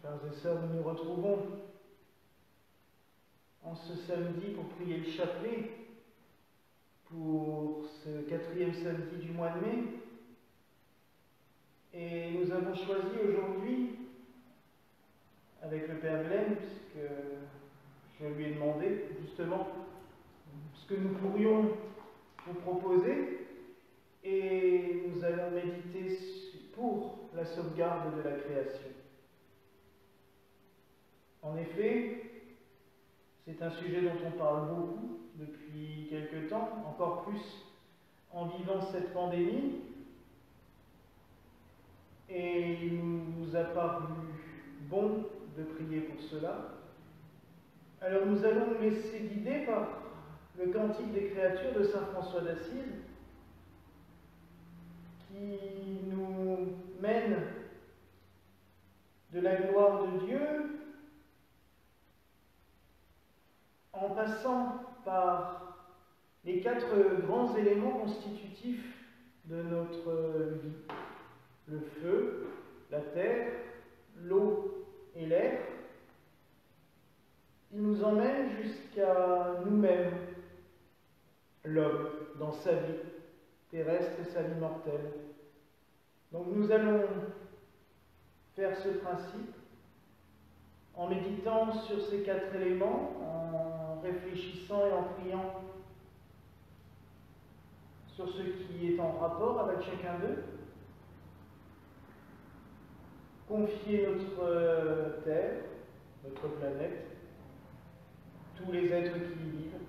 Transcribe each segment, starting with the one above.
frères et sœurs, nous nous retrouvons en ce samedi pour prier le chapelet pour ce quatrième samedi du mois de mai. Et nous avons choisi aujourd'hui, avec le Père Glenn, puisque je lui ai demandé justement ce que nous pourrions vous proposer, et nous allons méditer pour la sauvegarde de la création. En effet, c'est un sujet dont on parle beaucoup depuis quelque temps, encore plus en vivant cette pandémie. Et il nous a paru bon de prier pour cela. Alors nous allons nous laisser guider par le cantique des créatures de Saint François d'Assise, qui nous mène de la gloire de Dieu en passant par les quatre grands éléments constitutifs de notre vie. Le feu, la terre, l'eau et l'air. Il nous emmène jusqu'à nous-mêmes, l'homme, dans sa vie terrestre et sa vie mortelle. Donc nous allons faire ce principe en méditant sur ces quatre éléments, en réfléchissant et en priant sur ce qui est en rapport avec chacun d'eux. Confier notre euh, Terre, notre planète, tous les êtres qui y vivent,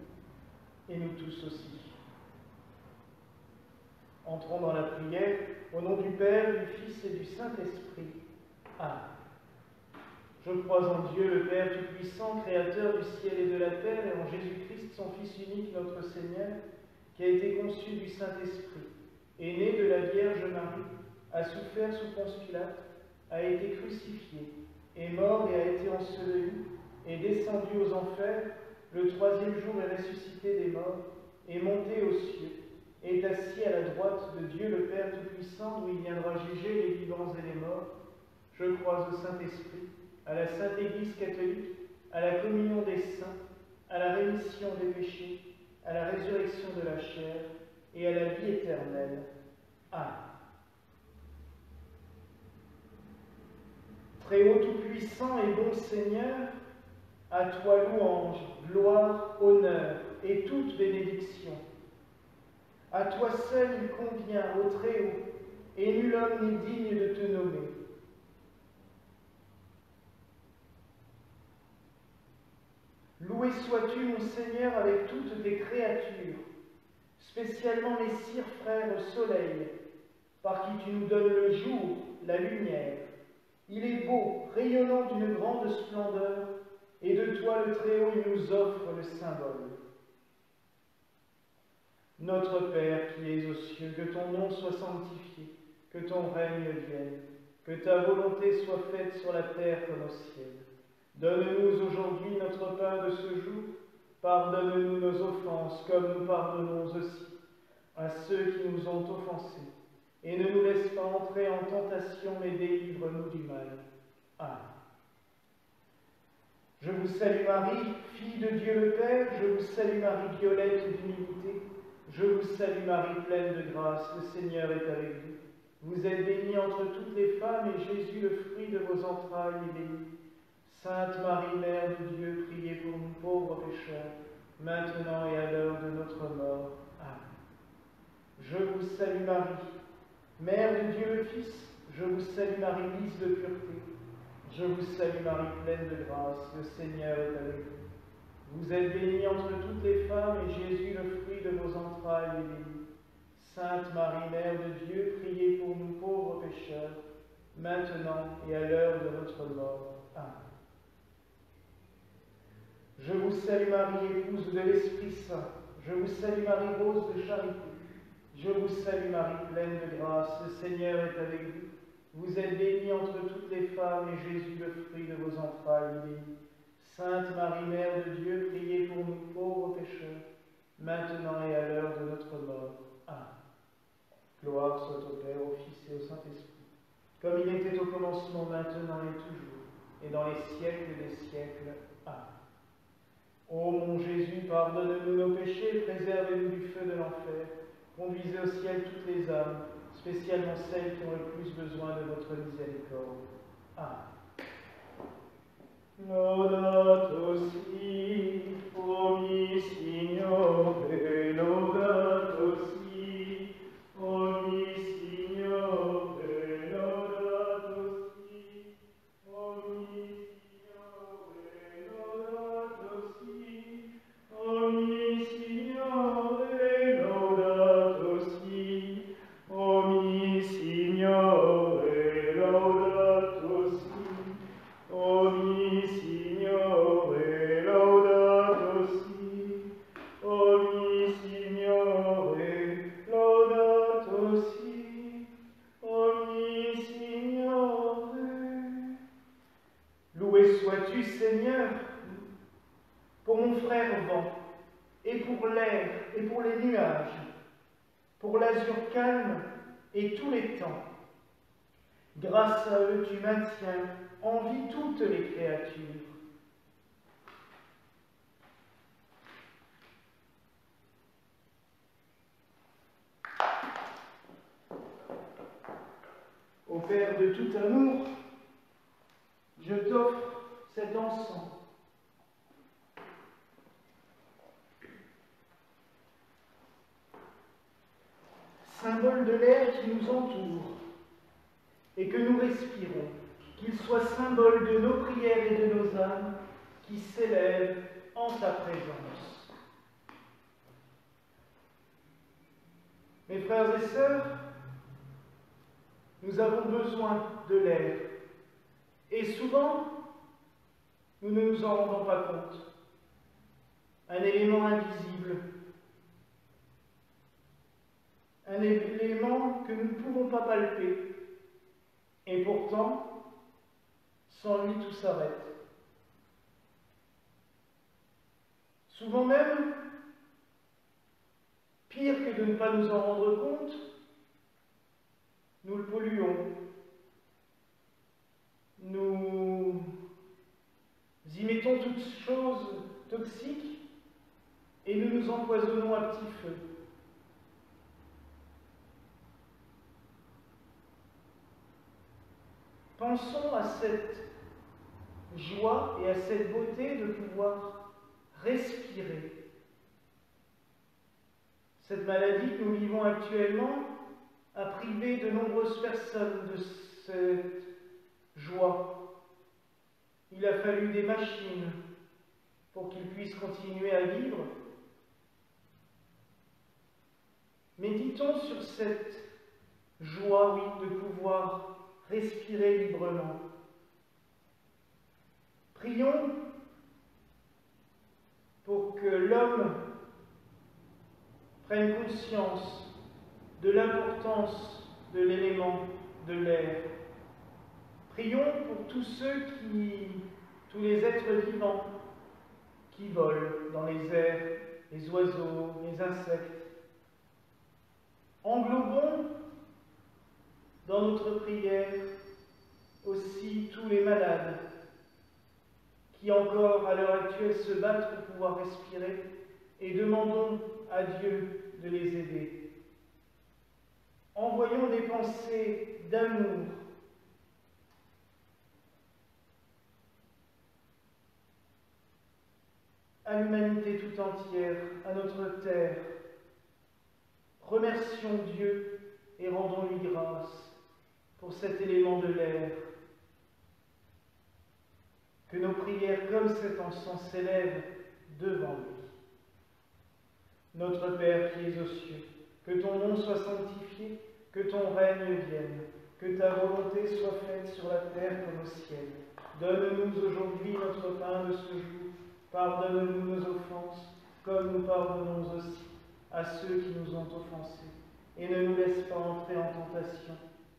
et nous tous aussi. Entrons dans la prière au nom du Père, du Fils et du Saint-Esprit. Amen. Je crois en Dieu, le Père Tout-Puissant, Créateur du ciel et de la terre, et en Jésus-Christ, son Fils unique, notre Seigneur, qui a été conçu du Saint-Esprit, est né de la Vierge Marie, a souffert sous Ponce a été crucifié, est mort et a été enseveli, est descendu aux enfers, le troisième jour est ressuscité des morts, est monté aux cieux, est assis à la droite de Dieu le Père Tout-Puissant, où il viendra juger les vivants et les morts. Je crois au Saint-Esprit à la Sainte Église catholique, à la communion des saints, à la rémission des péchés, à la résurrection de la chair et à la vie éternelle. Amen. Très haut, tout-puissant et bon Seigneur, à toi louange, gloire, honneur et toute bénédiction. À toi seul il convient, au Très-Haut, et nul homme n'est digne de te nommer. Loué sois-tu, mon Seigneur, avec toutes tes créatures, spécialement les six frères soleil, par qui tu nous donnes le jour, la lumière. Il est beau, rayonnant d'une grande splendeur, et de toi le Très-Haut, nous offre le symbole. Notre Père qui es aux cieux, que ton nom soit sanctifié, que ton règne vienne, que ta volonté soit faite sur la terre comme au ciel. Donne-nous aujourd'hui notre pain de ce jour. Pardonne-nous nos offenses, comme nous pardonnons aussi à ceux qui nous ont offensés. Et ne nous laisse pas entrer en tentation, mais délivre-nous du mal. Amen. Je vous salue Marie, fille de Dieu le Père, je vous salue Marie, violette d'humilité, je vous salue Marie, pleine de grâce, le Seigneur est avec vous. Vous êtes bénie entre toutes les femmes, et Jésus, le fruit de vos entrailles, est béni. Sainte Marie, Mère de Dieu, priez pour nous pauvres pécheurs, maintenant et à l'heure de notre mort. Amen. Je vous salue Marie, Mère de Le Fils, je vous salue Marie, lys de pureté, je vous salue Marie, pleine de grâce, le Seigneur est avec vous. Vous êtes bénie entre toutes les femmes, et Jésus, le fruit de vos entrailles, est béni. Sainte Marie, Mère de Dieu, priez pour nous pauvres pécheurs, maintenant et à l'heure de notre mort. Amen. Je vous salue Marie, épouse de l'Esprit Saint. Je vous salue Marie, rose de charité. Je vous salue Marie, pleine de grâce. Le Seigneur est avec vous. Vous êtes bénie entre toutes les femmes, et Jésus, le fruit de vos entrailles, est béni. Sainte Marie, Mère de Dieu, priez pour nous pauvres pécheurs, maintenant et à l'heure de notre mort. Amen. Gloire soit au Père, au Fils et au Saint-Esprit, comme il était au commencement, maintenant et toujours et dans les siècles des siècles. Amen. Ô mon Jésus, pardonne-nous nos péchés, préservez-nous du feu de l'enfer, conduisez au ciel toutes les âmes, spécialement celles qui ont le plus besoin de votre miséricorde. Amen si, Grâce à eux, tu maintiens en vie toutes les créatures. Au Père de tout amour, je t'offre cet encens. Symbole de l'air qui nous et que nous respirons, qu'il soit symbole de nos prières et de nos âmes qui s'élèvent en ta présence. Mes frères et sœurs, nous avons besoin de l'air et souvent nous ne nous en rendons pas compte. Un élément invisible, un élément que nous ne pouvons pas palper, et pourtant, sans lui, tout s'arrête. Souvent même, pire que de ne pas nous en rendre compte, nous le polluons. Nous y mettons toutes choses toxiques et nous nous empoisonnons à petit feu. Pensons à cette joie et à cette beauté de pouvoir respirer. Cette maladie que nous vivons actuellement a privé de nombreuses personnes de cette joie. Il a fallu des machines pour qu'ils puissent continuer à vivre. Méditons sur cette joie, de pouvoir respirer librement. Prions pour que l'homme prenne conscience de l'importance de l'élément de l'air. Prions pour tous ceux qui, tous les êtres vivants qui volent dans les airs, les oiseaux, les insectes. Englobons dans notre prière aussi tous les malades qui encore à l'heure actuelle se battent pour pouvoir respirer et demandons à Dieu de les aider. Envoyons des pensées d'amour à l'humanité tout entière, à notre terre. Remercions Dieu et rendons-lui grâce pour cet élément de l'air. Que nos prières comme cet encens s'élèvent devant lui. Notre Père qui es aux cieux, que ton nom soit sanctifié, que ton règne vienne, que ta volonté soit faite sur la terre comme au ciel. Donne-nous aujourd'hui notre pain de ce jour. Pardonne-nous nos offenses, comme nous pardonnons aussi à ceux qui nous ont offensés. Et ne nous laisse pas entrer en tentation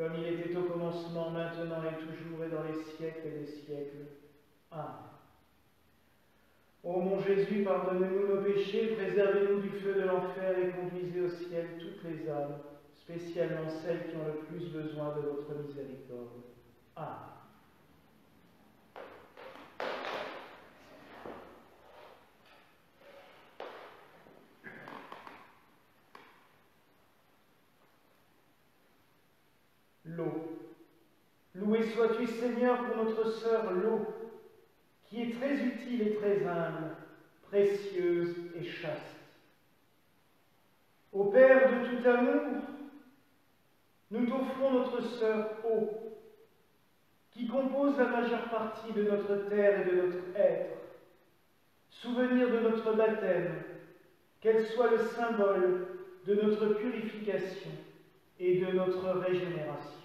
comme il était au commencement, maintenant et toujours, et dans les siècles des siècles. Amen. Ô mon Jésus, pardonnez-nous nos péchés, préservez-nous du feu de l'enfer et conduisez au ciel toutes les âmes, spécialement celles qui ont le plus besoin de votre miséricorde. Amen. L'eau. Sois-tu Seigneur pour notre sœur l'eau, qui est très utile et très humble, précieuse et chaste. Au Père de tout amour, nous t'offrons notre sœur eau, qui compose la majeure partie de notre terre et de notre être, souvenir de notre baptême, qu'elle soit le symbole de notre purification et de notre régénération.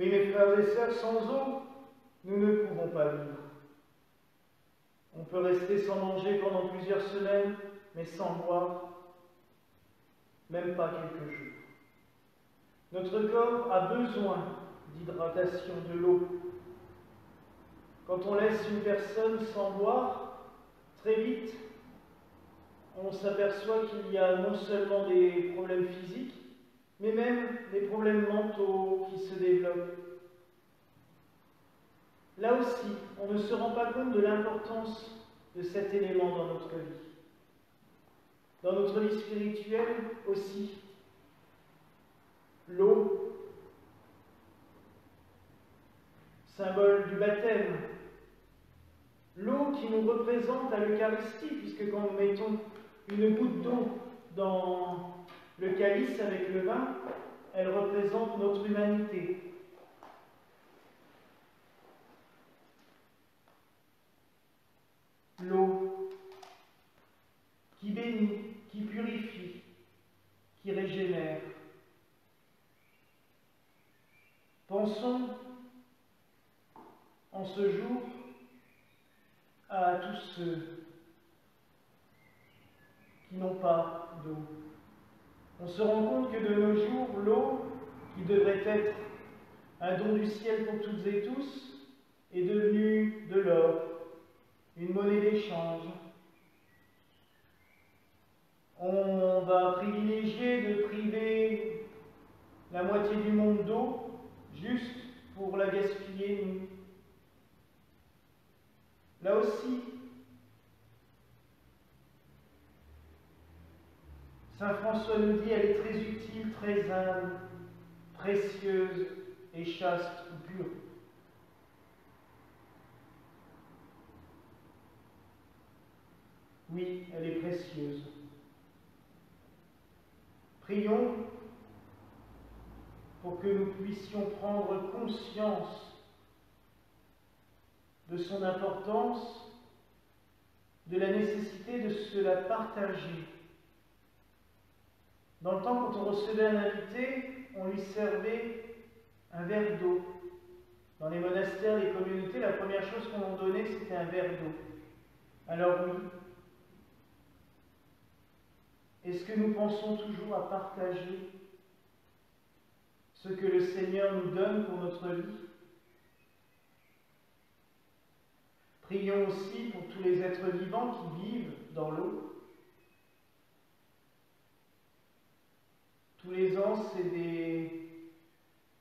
Oui, mes frères et sœurs, sans eau, nous ne pouvons pas vivre. On peut rester sans manger pendant plusieurs semaines, mais sans boire, même pas quelques jours. Notre corps a besoin d'hydratation, de l'eau. Quand on laisse une personne sans boire, très vite, on s'aperçoit qu'il y a non seulement des problèmes physiques, mais même des problèmes mentaux qui se développent. Là aussi, on ne se rend pas compte de l'importance de cet élément dans notre vie. Dans notre vie spirituelle aussi, l'eau, symbole du baptême, l'eau qui nous représente à l'Eucharistie, puisque quand nous mettons une goutte d'eau dans le calice avec le vin, elle représente notre humanité. L'eau qui bénit, qui purifie, qui régénère. Pensons en ce jour à tous ceux qui n'ont pas d'eau. On se rend compte que de nos jours, l'eau, qui devrait être un don du ciel pour toutes et tous, est devenue de l'or, une monnaie d'échange. On va privilégier de priver la moitié du monde d'eau juste pour la gaspiller nous. Là aussi, Saint François nous dit, elle est très utile, très humble, précieuse et chaste ou pure. Oui, elle est précieuse. Prions pour que nous puissions prendre conscience de son importance, de la nécessité de se la partager. Dans le temps, quand on recevait un invité, on lui servait un verre d'eau. Dans les monastères, les communautés, la première chose qu'on leur donnait, c'était un verre d'eau. Alors oui, est-ce que nous pensons toujours à partager ce que le Seigneur nous donne pour notre vie? Prions aussi pour tous les êtres vivants qui vivent dans l'eau. Tous les ans, c'est des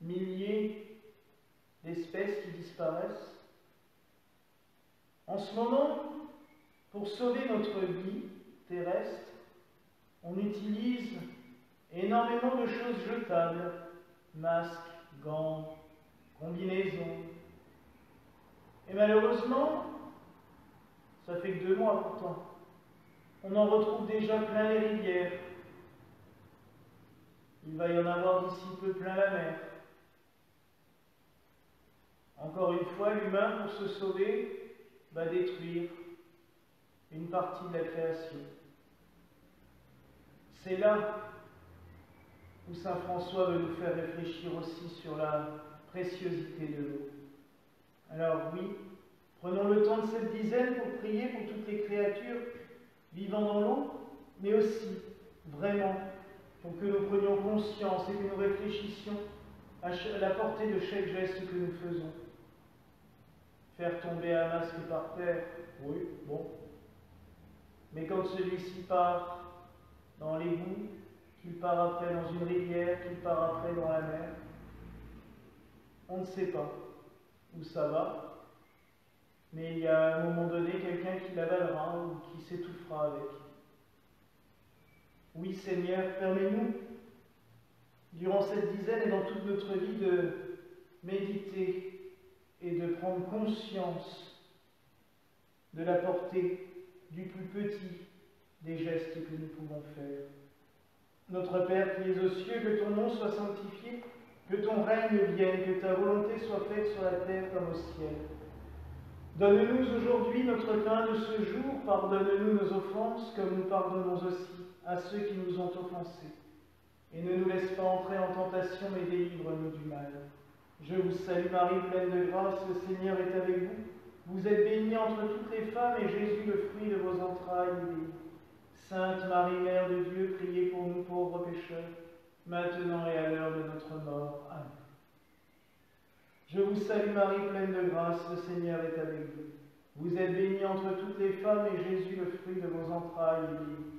milliers d'espèces qui disparaissent. En ce moment, pour sauver notre vie terrestre, on utilise énormément de choses jetables, masques, gants, combinaisons. Et malheureusement, ça fait que deux mois pourtant, on en retrouve déjà plein les rivières. Il va y en avoir d'ici peu plein la mer. Encore une fois, l'humain, pour se sauver, va détruire une partie de la création. C'est là où Saint François veut nous faire réfléchir aussi sur la préciosité de l'eau. Alors oui, prenons le temps de cette dizaine pour prier pour toutes les créatures vivant dans l'eau, mais aussi vraiment pour que nous prenions conscience et que nous réfléchissions à la portée de chaque geste que nous faisons. Faire tomber un masque par terre, oui, bon. Mais quand celui-ci part dans l'égout, qu'il part après dans une rivière, qu'il part après dans la mer. On ne sait pas où ça va, mais il y a à un moment donné quelqu'un qui l'avalera ou qui s'étouffera avec. Oui Seigneur, permets-nous, durant cette dizaine et dans toute notre vie, de méditer et de prendre conscience de la portée du plus petit des gestes que nous pouvons faire. Notre Père qui es aux cieux, que ton nom soit sanctifié, que ton règne vienne, que ta volonté soit faite sur la terre comme au ciel. Donne-nous aujourd'hui notre pain de ce jour, pardonne-nous nos offenses comme nous pardonnons aussi à ceux qui nous ont offensés. Et ne nous laisse pas entrer en tentation, mais délivre-nous du mal. Je vous salue Marie, pleine de grâce, le Seigneur est avec vous. Vous êtes bénie entre toutes les femmes, et Jésus, le fruit de vos entrailles, est béni. Sainte Marie, Mère de Dieu, priez pour nous pauvres pécheurs, maintenant et à l'heure de notre mort. Amen. Je vous salue Marie, pleine de grâce, le Seigneur est avec vous. Vous êtes bénie entre toutes les femmes, et Jésus, le fruit de vos entrailles, est béni.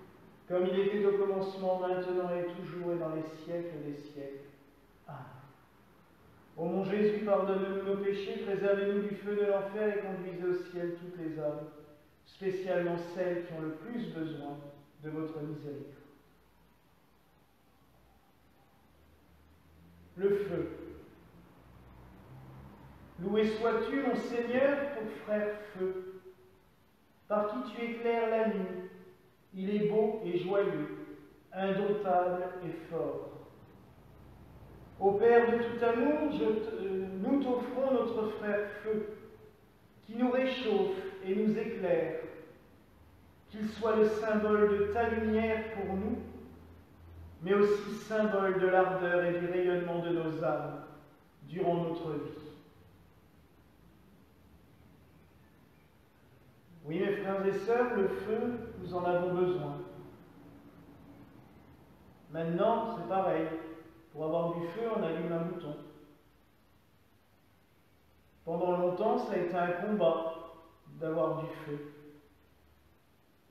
comme il était au commencement, maintenant et toujours et dans les siècles des siècles. Amen. Ô mon Jésus, pardonne-nous nos péchés, préservez-nous du feu de l'enfer et conduisez au ciel toutes les âmes, spécialement celles qui ont le plus besoin de votre miséricorde. Le feu. Loué sois-tu, mon Seigneur, ton frère feu, par qui tu éclaires la nuit il est beau et joyeux, indomptable et fort. Ô Père de tout amour, euh, nous t'offrons notre frère feu, qui nous réchauffe et nous éclaire, qu'il soit le symbole de ta lumière pour nous, mais aussi symbole de l'ardeur et du rayonnement de nos âmes durant notre vie. Oui, mes frères et sœurs, le feu, nous en avons besoin. Maintenant, c'est pareil. Pour avoir du feu, on allume un bouton. Pendant longtemps, ça a été un combat d'avoir du feu.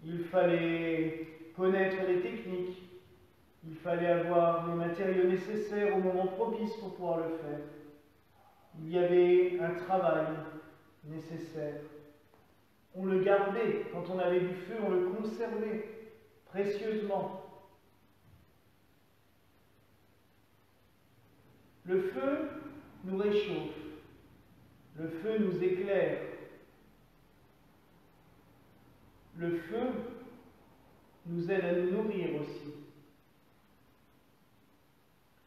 Il fallait connaître les techniques, il fallait avoir les matériaux nécessaires au moment propice pour pouvoir le faire. Il y avait un travail nécessaire. On le gardait. Quand on avait du feu, on le conservait précieusement. Le feu nous réchauffe. Le feu nous éclaire. Le feu nous aide à nous nourrir aussi.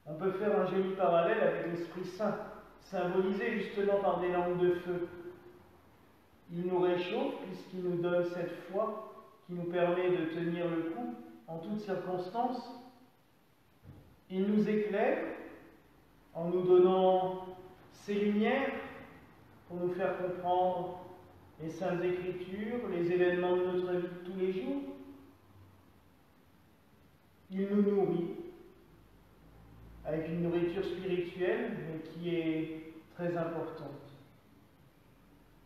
On peut faire un joli parallèle avec l'Esprit Saint, symbolisé justement par des langues de feu. Il nous réchauffe puisqu'il nous donne cette foi qui nous permet de tenir le coup en toutes circonstances. Il nous éclaire en nous donnant ses lumières pour nous faire comprendre les saintes écritures, les événements de notre vie de tous les jours. Il nous nourrit avec une nourriture spirituelle, qui est très importante.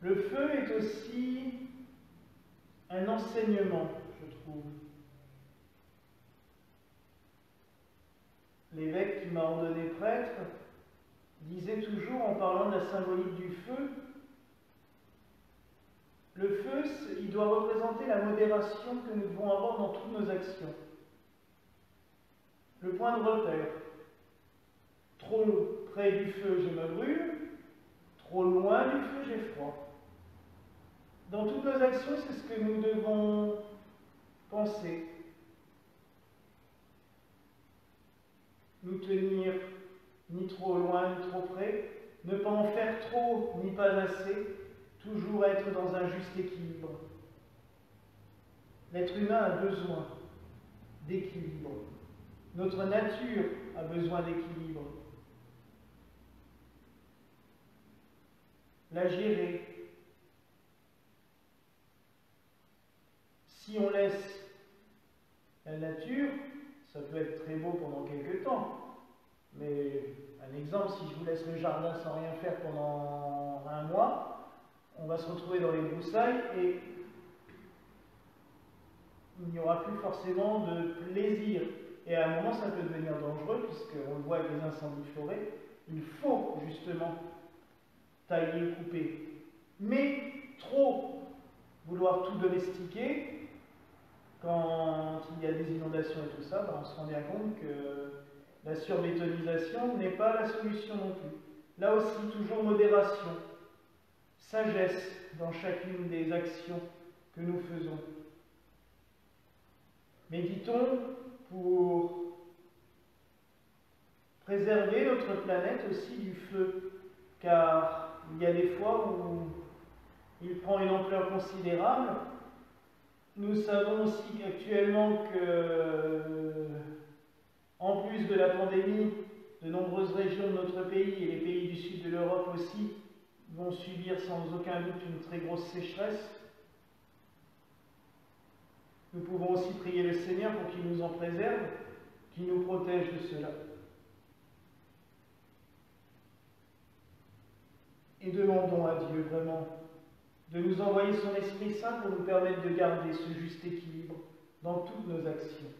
Le feu est aussi un enseignement, je trouve. L'évêque qui m'a ordonné prêtre disait toujours en parlant de la symbolique du feu, le feu, il doit représenter la modération que nous devons avoir dans toutes nos actions. Le point de repère. Trop près du feu, je me brûle. Trop loin du feu, j'ai froid. Dans toutes nos actions, c'est ce que nous devons penser. Nous tenir ni trop loin ni trop près, ne pas en faire trop ni pas assez, toujours être dans un juste équilibre. L'être humain a besoin d'équilibre. Notre nature a besoin d'équilibre. La gérer, Si on laisse la nature, ça peut être très beau pendant quelques temps, Mais un exemple, si je vous laisse le jardin sans rien faire pendant un mois, on va se retrouver dans les broussailles et il n'y aura plus forcément de plaisir. Et à un moment, ça peut devenir dangereux, puisqu'on le voit avec les incendies de forêt. Il faut justement tailler, couper. Mais trop vouloir tout domestiquer, quand il y a des inondations et tout ça, ben, on se rend bien compte que la surbétonisation n'est pas la solution non plus. Là aussi, toujours modération, sagesse dans chacune des actions que nous faisons. Méditons pour préserver notre planète aussi du feu, car il y a des fois où il prend une ampleur considérable. Nous savons aussi actuellement que, en plus de la pandémie, de nombreuses régions de notre pays et les pays du sud de l'Europe aussi vont subir sans aucun doute une très grosse sécheresse. Nous pouvons aussi prier le Seigneur pour qu'il nous en préserve, qu'il nous protège de cela. Et demandons à Dieu vraiment de nous envoyer son Esprit Saint pour nous permettre de garder ce juste équilibre dans toutes nos actions.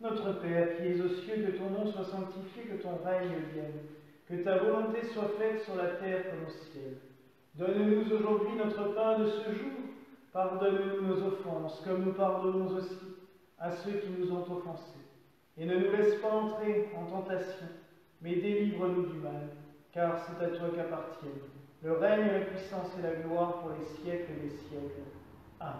Notre Père qui es aux cieux, que ton nom soit sanctifié, que ton règne vienne, que ta volonté soit faite sur la terre comme au ciel. Donne-nous aujourd'hui notre pain de ce jour Pardonne-nous nos offenses, comme nous pardonnons aussi à ceux qui nous ont offensés. Et ne nous laisse pas entrer en tentation, mais délivre-nous du mal, car c'est à toi qu'appartiennent le règne, la puissance et la gloire pour les siècles des siècles. Amen.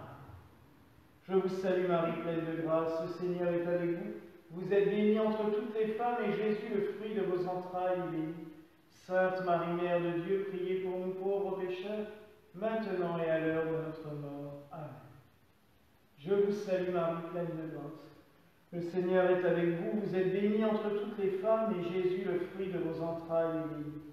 Je vous salue Marie, pleine de grâce, le Seigneur est avec vous. Vous êtes bénie entre toutes les femmes, et Jésus, le fruit de vos entrailles, est béni. Sainte Marie, Mère de Dieu, priez pour nous pauvres pécheurs maintenant et à l'heure de notre mort. Amen. Je vous salue Marie, pleine de grâce. Le Seigneur est avec vous, vous êtes bénie entre toutes les femmes, et Jésus, le fruit de vos entrailles, est béni.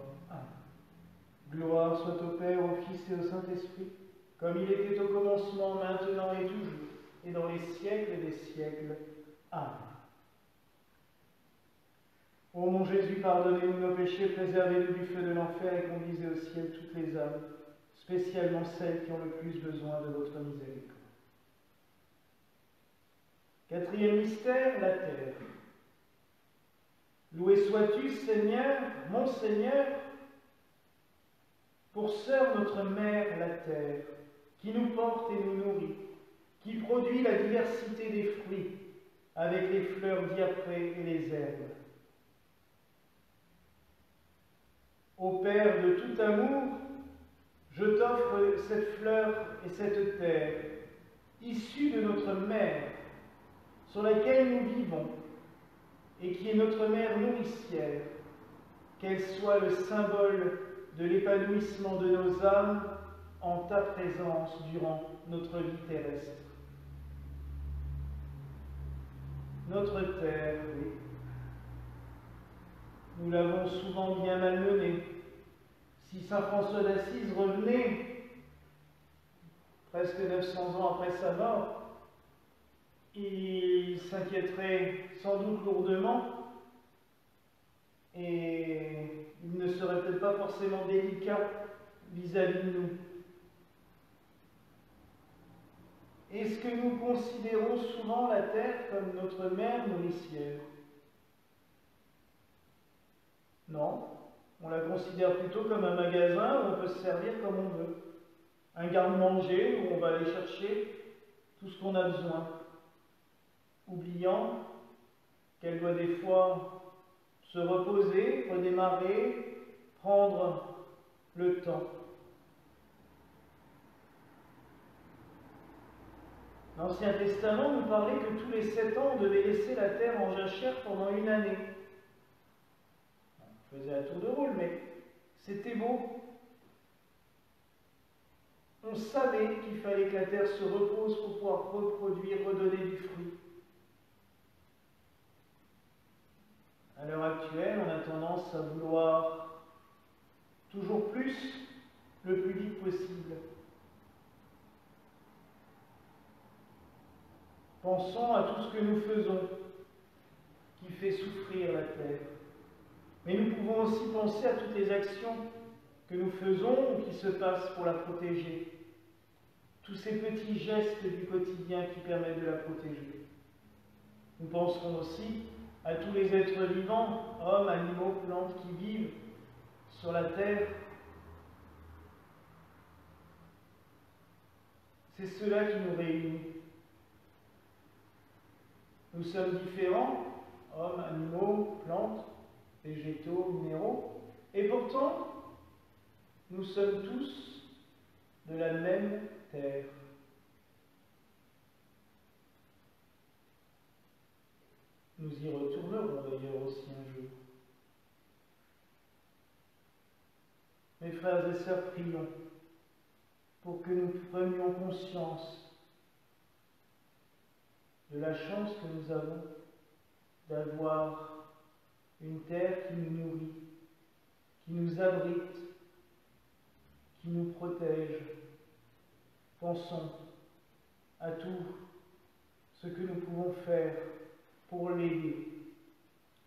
Soit au Père, au Fils et au Saint-Esprit, comme il était au commencement, maintenant et toujours, et dans les siècles des siècles. Amen. Ô mon Jésus, pardonnez-nous nos péchés, préservez-nous du feu de l'enfer et conduisez au ciel toutes les âmes, spécialement celles qui ont le plus besoin de votre miséricorde. Quatrième mystère, la terre. Loué sois-tu, Seigneur, mon Seigneur, pour sœur notre mère, la terre, qui nous porte et nous nourrit, qui produit la diversité des fruits avec les fleurs diaprées et les herbes. Ô Père de tout amour, je t'offre cette fleur et cette terre, issue de notre mère, sur laquelle nous vivons, et qui est notre mère nourricière, qu'elle soit le symbole de l'épanouissement de nos âmes en ta présence durant notre vie terrestre. Notre terre. Nous l'avons souvent bien malmenée. Si Saint François d'Assise revenait, presque 900 ans après sa mort, il s'inquiéterait sans doute lourdement et il ne serait peut-être pas forcément délicat vis-à-vis de nous. Est-ce que nous considérons souvent la terre comme notre mère nourricière Non, on la considère plutôt comme un magasin où on peut se servir comme on veut. Un garde-manger où on va aller chercher tout ce qu'on a besoin, oubliant qu'elle doit des fois se reposer, redémarrer, prendre le temps. L'Ancien Testament nous parlait que tous les sept ans, on devait laisser la terre en jachère pendant une année. On faisait un tour de rôle, mais c'était beau. On savait qu'il fallait que la terre se repose pour pouvoir reproduire, redonner du fruit. À l'heure actuelle, on a tendance à vouloir toujours plus, le plus vite possible. Pensons à tout ce que nous faisons qui fait souffrir la terre. Mais nous pouvons aussi penser à toutes les actions que nous faisons ou qui se passent pour la protéger. Tous ces petits gestes du quotidien qui permettent de la protéger. Nous penserons aussi à tous les êtres vivants, hommes, animaux, plantes qui vivent sur la terre. C'est cela qui nous réunit. Nous sommes différents, hommes, animaux, plantes, végétaux, minéraux, et pourtant, nous sommes tous de la même terre. Nous y retournerons d'ailleurs aussi un jour. Mes frères et sœurs, prions pour que nous prenions conscience de la chance que nous avons d'avoir une terre qui nous nourrit, qui nous abrite, qui nous protège. Pensons à tout ce que nous pouvons faire pour l'aider.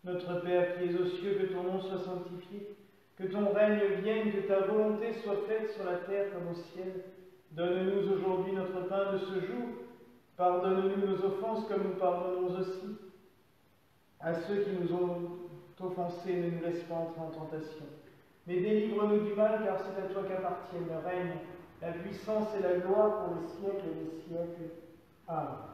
Notre Père qui es aux cieux, que ton nom soit sanctifié, que ton règne vienne, que ta volonté soit faite sur la terre comme au ciel. Donne-nous aujourd'hui notre pain de ce jour Pardonne-nous nos offenses comme nous pardonnons aussi à ceux qui nous ont offensés. Ne nous laisse pas entrer en tentation. Mais délivre-nous du mal, car c'est à toi qu'appartiennent le règne, la puissance et la gloire pour les siècles et les siècles. Amen.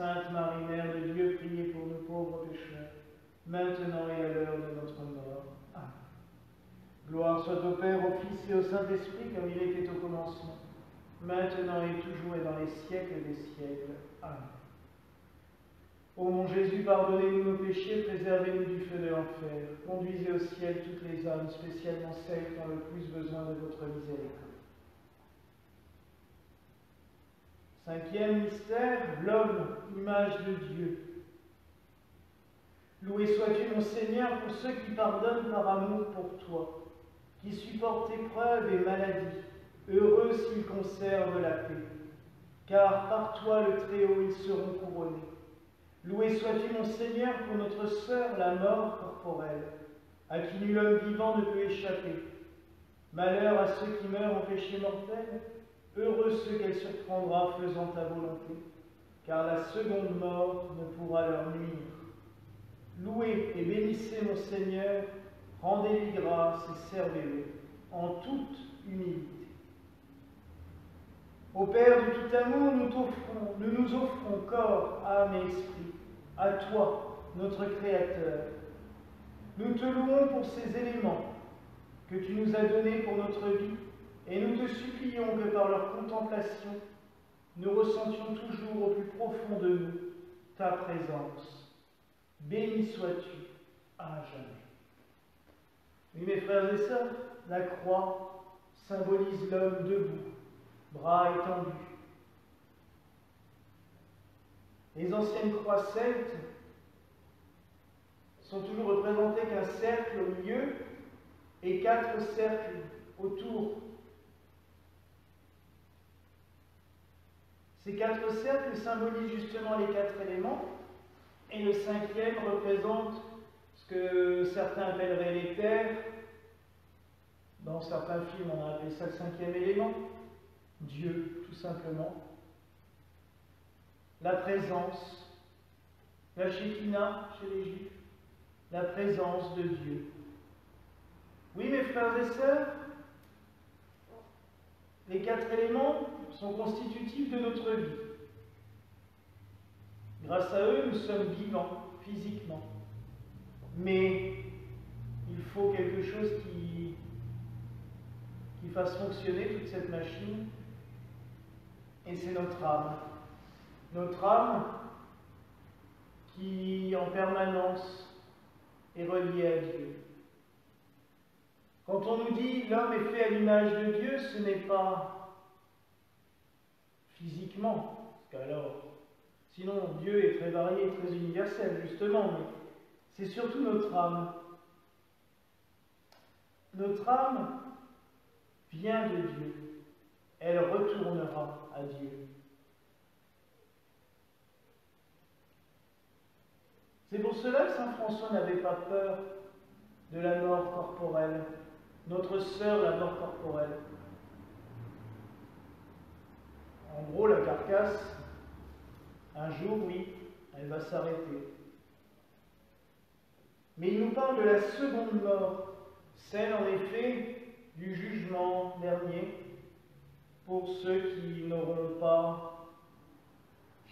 Sainte Marie, Mère de Dieu, priez pour nous pauvres pécheurs, maintenant et à l'heure de notre mort. Amen. Gloire soit au Père, au Fils et au Saint-Esprit, comme il était au commencement, maintenant et toujours et dans les siècles des siècles. Amen. Ô mon Jésus, pardonnez-nous nos péchés, préservez-nous du feu de l'enfer, conduisez au ciel toutes les âmes, spécialement celles qui ont le plus besoin de votre miséricorde. Cinquième mystère, l'homme, image de Dieu. Loué sois-tu, mon Seigneur, pour ceux qui pardonnent par amour pour toi, qui supportent épreuves et maladies, heureux s'ils conservent la paix, car par toi, le Très-Haut, ils seront couronnés. Loué sois-tu, mon Seigneur, pour notre sœur, la mort corporelle, à qui nul homme vivant ne peut échapper. Malheur à ceux qui meurent en péché mortel, heureux ceux qu'elle surprendra faisant ta volonté, car la seconde mort ne pourra leur nuire. Louez et bénissez mon Seigneur, rendez-lui grâce et servez-le en toute humilité. Au Père de tout amour, nous nous nous offrons corps, âme et esprit, à toi, notre Créateur. Nous te louons pour ces éléments que tu nous as donnés pour notre vie, et nous te supplions que par leur contemplation, nous ressentions toujours au plus profond de nous ta présence. Béni sois-tu à jamais. Oui, mes frères et sœurs, la croix symbolise l'homme debout, bras étendus. Les anciennes croix celtes sont toujours représentées qu'un cercle au milieu et quatre cercles autour. Ces quatre cercles symbolisent justement les quatre éléments, et le cinquième représente ce que certains appelleraient les terres. Dans certains films, on a appelé ça le cinquième élément. Dieu, tout simplement. La présence, la Shekinah chez les Juifs, la présence de Dieu. Oui, mes frères et sœurs, les quatre éléments sont constitutifs de notre vie. Grâce à eux, nous sommes vivants physiquement. Mais il faut quelque chose qui, qui fasse fonctionner toute cette machine et c'est notre âme. Notre âme qui en permanence est reliée à Dieu. Quand on nous dit l'homme est fait à l'image de Dieu, ce n'est pas physiquement, qu'alors Sinon, Dieu est très varié, très universel, justement, mais c'est surtout notre âme. Notre âme vient de Dieu. Elle retournera à Dieu. C'est pour cela que Saint François n'avait pas peur de la mort corporelle, notre sœur, la mort corporelle. En gros, la carcasse, un jour, oui, elle va s'arrêter. Mais il nous parle de la seconde mort, celle en effet du jugement dernier pour ceux qui n'auront pas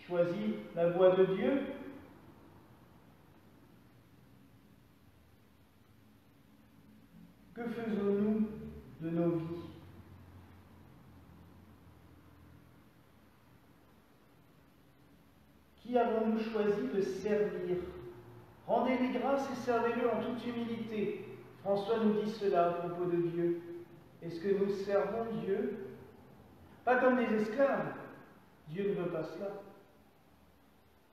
choisi la voie de Dieu. Que faisons-nous de nos vies? Qui avons-nous choisi de servir? Rendez-lui grâce et servez-le en toute humilité. François nous dit cela à propos de Dieu. Est-ce que nous servons Dieu? Pas comme des esclaves. Dieu ne veut pas cela.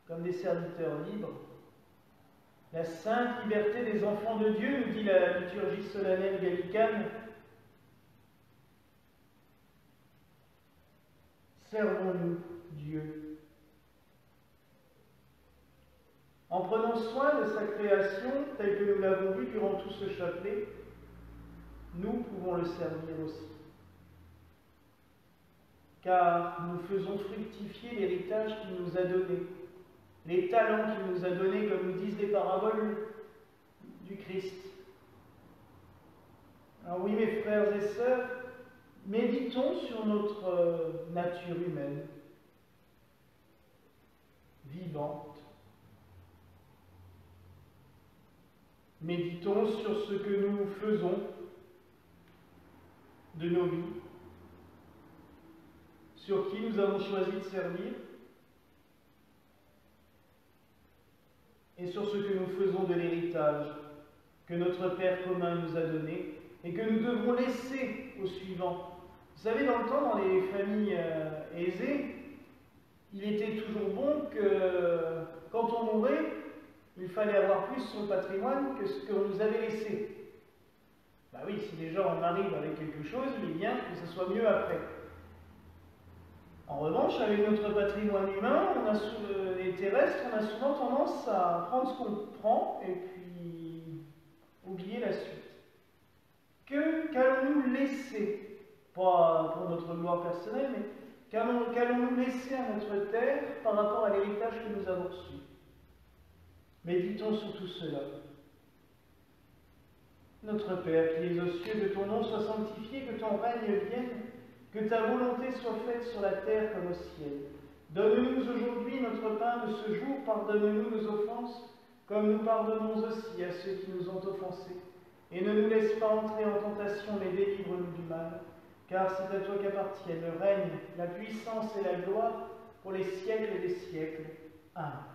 Comme des serviteurs libres. La sainte liberté des enfants de Dieu, nous dit la liturgie solennelle gallicane. Servons-nous Dieu En prenant soin de sa création, telle que nous l'avons vu durant tout ce chapelet, nous pouvons le servir aussi. Car nous faisons fructifier l'héritage qu'il nous a donné, les talents qu'il nous a donnés, comme nous disent les paraboles du Christ. Alors oui, mes frères et sœurs, méditons sur notre nature humaine, vivante, Méditons sur ce que nous faisons de nos vies, sur qui nous avons choisi de servir et sur ce que nous faisons de l'héritage que notre Père commun nous a donné et que nous devons laisser aux suivants. Vous savez, dans le temps, dans les familles euh, aisées, il était toujours bon que quand on mourait, il fallait avoir plus son patrimoine que ce qu'on nous avait laissé. Bah oui, si les gens en arrivent avec quelque chose, il est bien que ce soit mieux après. En revanche, avec notre patrimoine humain, on a euh, et terrestre, on a souvent tendance à prendre ce qu'on prend et puis oublier la suite. Que qu'allons-nous laisser, pas pour notre gloire personnelle, mais qu'allons-nous laisser à notre terre par rapport à l'héritage que nous avons reçu? Méditons sur tout cela. Notre Père qui es aux cieux, que ton nom soit sanctifié, que ton règne vienne, que ta volonté soit faite sur la terre comme au ciel. Donne-nous aujourd'hui notre pain de ce jour, pardonne-nous nos offenses, comme nous pardonnons aussi à ceux qui nous ont offensés. Et ne nous laisse pas entrer en tentation, mais délivre-nous du mal. Car c'est à toi qu'appartiennent le règne, la puissance et la gloire pour les siècles des siècles. Amen.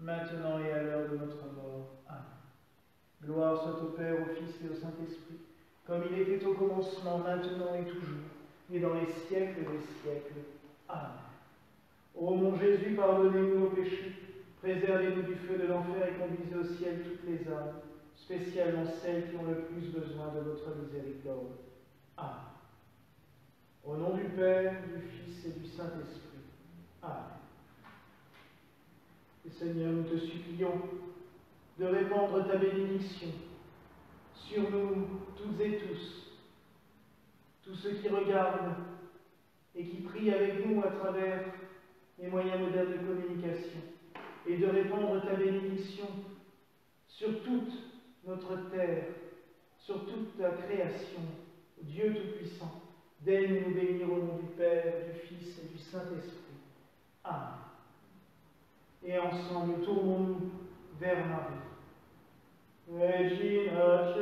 maintenant et à l'heure de notre mort. Amen. Gloire soit au Père, au Fils et au Saint-Esprit, comme il était au commencement, maintenant et toujours, et dans les siècles des siècles. Amen. Ô mon Jésus, pardonnez-nous nos péchés, préservez-nous du feu de l'enfer et conduisez au ciel toutes les âmes, spécialement celles qui ont le plus besoin de votre miséricorde. Amen. Au nom du Père, du Fils et du Saint-Esprit. Amen. Et Seigneur, nous te supplions de répandre ta bénédiction sur nous toutes et tous, tous ceux qui regardent et qui prient avec nous à travers les moyens modernes de communication, et de répandre ta bénédiction sur toute notre terre, sur toute ta création, Dieu Tout-Puissant. Daigne nous bénir au nom du Père, du Fils et du Saint-Esprit. Amen. Et ensemble, tournons-nous vers Marie. Regina